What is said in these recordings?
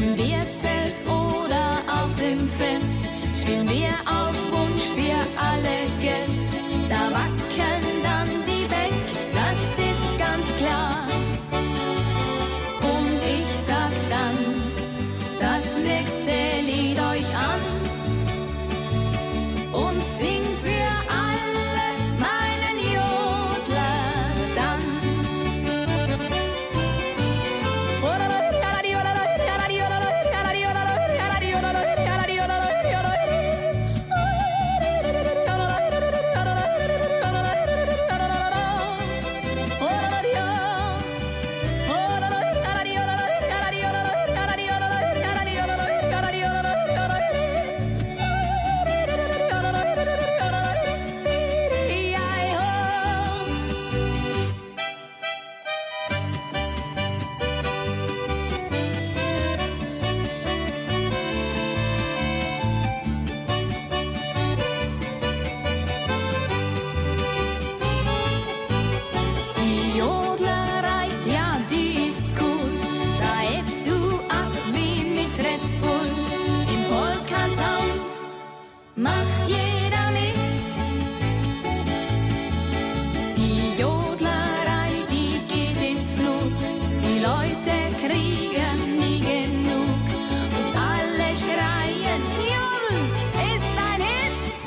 Wenn wir macht jeder mit. Die Jodlerei, die geht ins Blut, die Leute kriegen nie genug und alle schreien, Jodel ist ein Hit.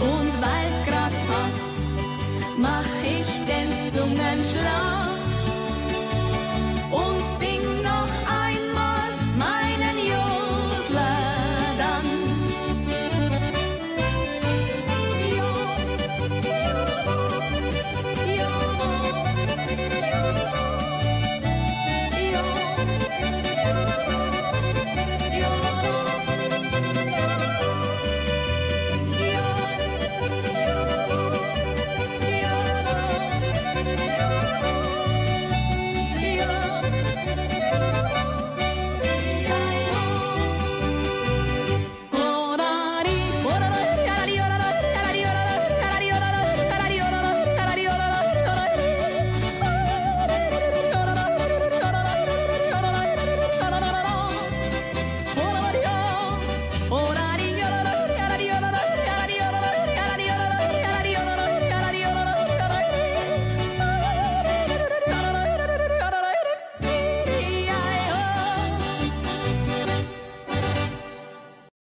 Und weil's grad passt, mach ich den Zungenschlag.